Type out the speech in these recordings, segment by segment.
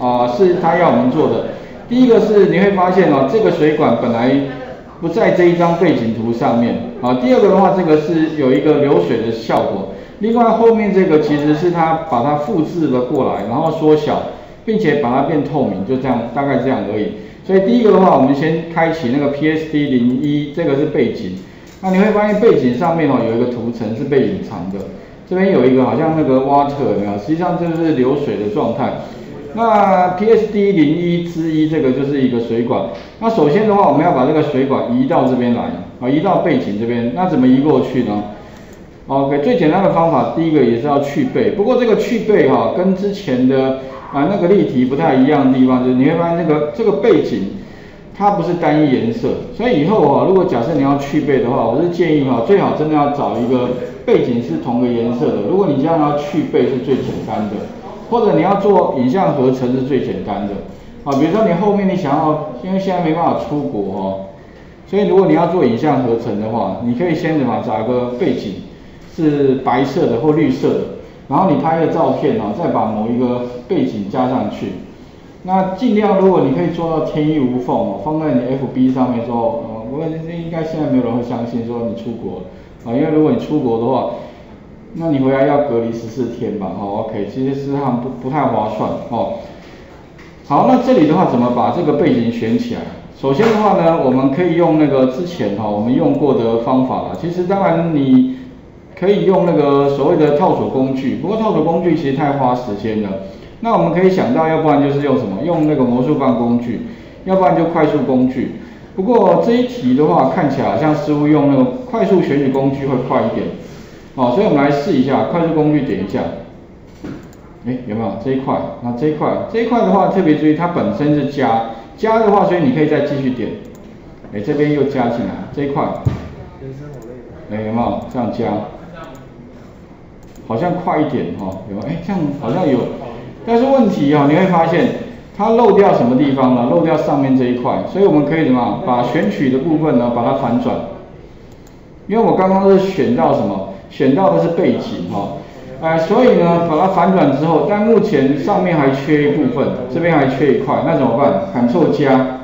啊，是他要我们做的。第一个是你会发现哦，这个水管本来不在这一张背景图上面啊。第二个的话，这个是有一个流水的效果。另外后面这个其实是他把它复制了过来，然后缩小，并且把它变透明，就这样，大概这样而已。所以第一个的话，我们先开启那个 PSD 零一，这个是背景。那你会发现背景上面哦有一个图层是被隐藏的，这边有一个好像那个 water 没有，实际上就是流水的状态。那 PSD 零一之一这个就是一个水管。那首先的话，我们要把这个水管移到这边来，啊，移到背景这边。那怎么移过去呢？OK，最简单的方法，第一个也是要去背。不过这个去背哈，跟之前的啊那个例题不太一样的地方，就是你会发现那个这个背景它不是单一颜色，所以以后哈，如果假设你要去背的话，我是建议哈，最好真的要找一个背景是同个颜色的。如果你这样要去背是最简单的。或者你要做影像合成是最简单的啊，比如说你后面你想要，因为现在没办法出国哦，所以如果你要做影像合成的话，你可以先什么找一个背景是白色的或绿色的，然后你拍个照片哦，再把某一个背景加上去。那尽量如果你可以做到天衣无缝哦，放在你 FB 上面说，哦，我感觉应该现在没有人会相信说你出国啊，因为如果你出国的话。那你回来要隔离十四天吧，好，OK，其实实际上不不太划算，哦。好，那这里的话怎么把这个背景选起来？首先的话呢，我们可以用那个之前哈我们用过的方法啦。其实当然你可以用那个所谓的套索工具，不过套索工具其实太花时间了。那我们可以想到，要不然就是用什么？用那个魔术棒工具，要不然就快速工具。不过这一题的话，看起来好像似乎用那个快速选取工具会快一点。好，所以我们来试一下快速工具点一下，哎，有没有这一块？那这一块，这一块的话特别注意，它本身是加，加的话，所以你可以再继续点，哎，这边又加进来这一块，哎，有没有这样加？好像快一点哈，有哎，这样好像有，但是问题哦，你会发现它漏掉什么地方了？漏掉上面这一块，所以我们可以怎么？把选取的部分呢，把它反转，因为我刚刚是选到什么？选到的是背景哈，哎，所以呢，把它反转之后，但目前上面还缺一部分，这边还缺一块，那怎么办？Ctrl 加，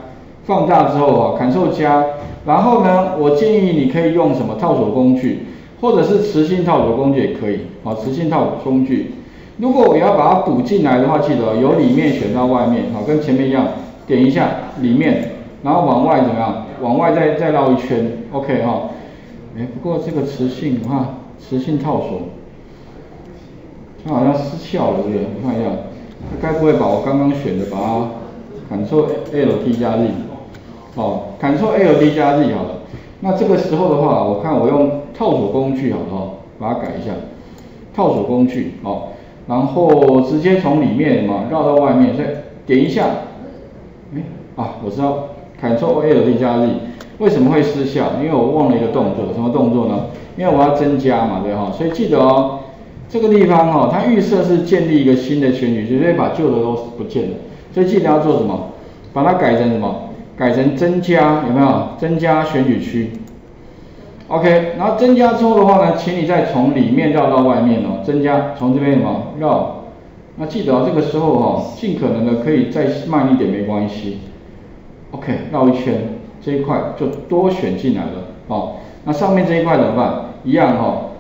放大之后啊，Ctrl 加，然后呢，我建议你可以用什么套索工具，或者是磁性套索工具也可以，啊，磁性套索工具。如果我要把它补进来的话，记得由里面选到外面，好，跟前面一样，点一下里面，然后往外怎么样？往外再再绕一圈，OK 哈。哎，不过这个磁性哈。磁性套索，它好像失效了，对不对？我看一下，它该不会把我刚刚选的把它 Ctrl L T 加 Z，哦，Ctrl L T 加 Z 好了。那这个时候的话，我看我用套索工具好了，把它改一下，套索工具，好，然后直接从里面嘛绕到外面，再点一下，哎，啊，我知道，Ctrl L T 加 Z，为什么会失效？因为我忘了一个动作，什么动作呢？因为我要增加嘛，对哈，所以记得哦，这个地方哈，它预设是建立一个新的选举区，所以把旧的都不见了，所以记得要做什么？把它改成什么？改成增加，有没有？增加选举区。OK，然后增加之后的话呢，请你再从里面绕到外面哦，增加，从这边什么绕？那记得哦这个时候哈，尽可能的可以再慢一点，没关系。OK，绕一圈，这一块就多选进来了，哦。那上面这一块怎么办？一样哈，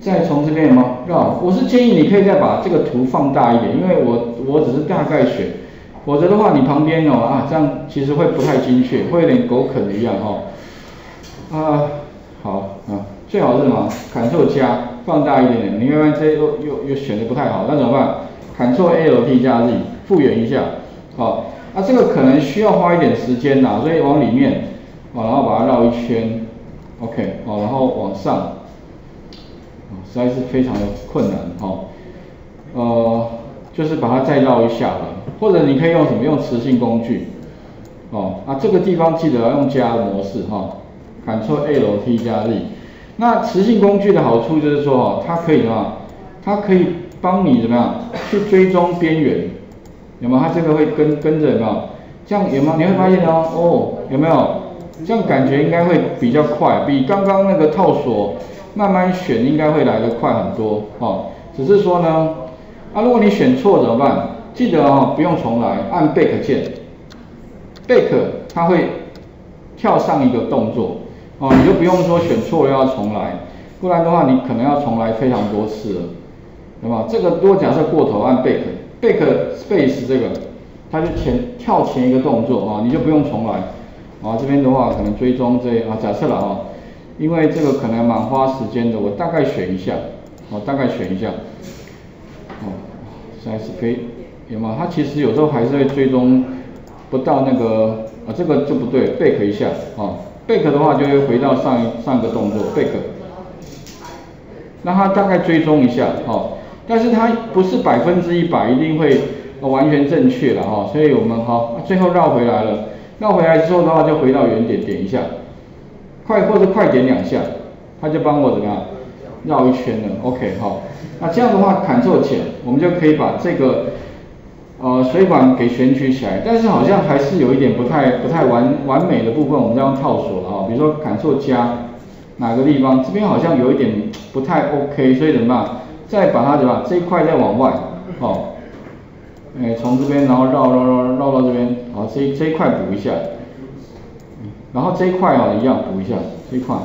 再从这边吗？绕。我是建议你可以再把这个图放大一点，因为我我只是大概选，否则的话你旁边哦啊这样其实会不太精确，会有点狗啃的一样哈。啊，好啊，最好是什么？Ctrl 加放大一点点，你看看这又又又选的不太好，那怎么办？Ctrl L T 加 Z 复原一下，好，那这个可能需要花一点时间呐，所以往里面，啊，然后把它绕一圈。OK，好，然后往上，啊，实在是非常的困难，哈，呃，就是把它再绕一下了，或者你可以用什么？用磁性工具，哦，那这个地方记得要用加的模式，哈，Ctrl alt 加 Z。那磁性工具的好处就是说，哈，它可以什么？它可以帮你怎么样去追踪边缘，有没有？它这个会跟跟着有没有？这样有没有？你会发现哦，哦，有没有？这样感觉应该会比较快，比刚刚那个套索慢慢选应该会来得快很多哦。只是说呢，啊，如果你选错怎么办？记得哦，不用重来，按 back 键，back 它会跳上一个动作，哦，你就不用说选错了要重来，不然的话你可能要重来非常多次了，对吧？这个如果假设过头按 back Back space 这个，它就前跳前一个动作啊，你就不用重来，啊，这边的话可能追踪这啊，假设了啊，因为这个可能蛮花时间的，我大概选一下，我大概选一下，哦，实在是可以。有吗？它其实有时候还是会追踪不到那个啊，这个就不对，back 一下啊，back 的话就会回到上一上个动作，back，那它大概追踪一下哦，但是它不是百分之一百一定会完全正确了哈，所以我们哈最后绕回来了，绕回来之后的话就回到原点点一下，快或者快点两下，它就帮我怎么样绕一圈了，OK 好，那这样的话砍错前，我们就可以把这个。呃，水管给选取起来，但是好像还是有一点不太不太完完美的部分，我们要用套索了啊。比如说砍错加哪个地方，这边好像有一点不太 OK，所以怎么办？再把它怎么这一块再往外，哦，哎，从这边然后绕绕绕绕到这边，好，这这一块补一下，然后这一块啊一样补一下这一块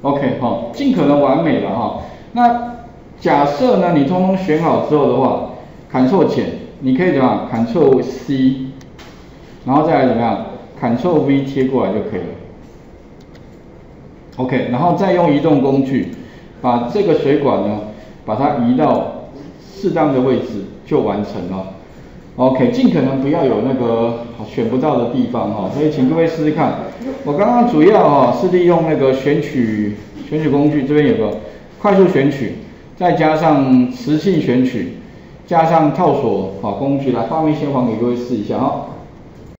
，OK，好，尽可能完美了哈。那假设呢，你通通选好之后的话，Ctrl 减，你可以怎么样？Ctrl C，然后再来怎么样？Ctrl V 贴过来就可以了。OK，然后再用移动工具把这个水管呢，把它移到适当的位置就完成了。OK，尽可能不要有那个选不到的地方哈，所以请各位试试看。我刚刚主要哈是利用那个选取选取工具，这边有个快速选取。再加上磁性选取，加上套索好工具来，画面先还给各位试一下哈。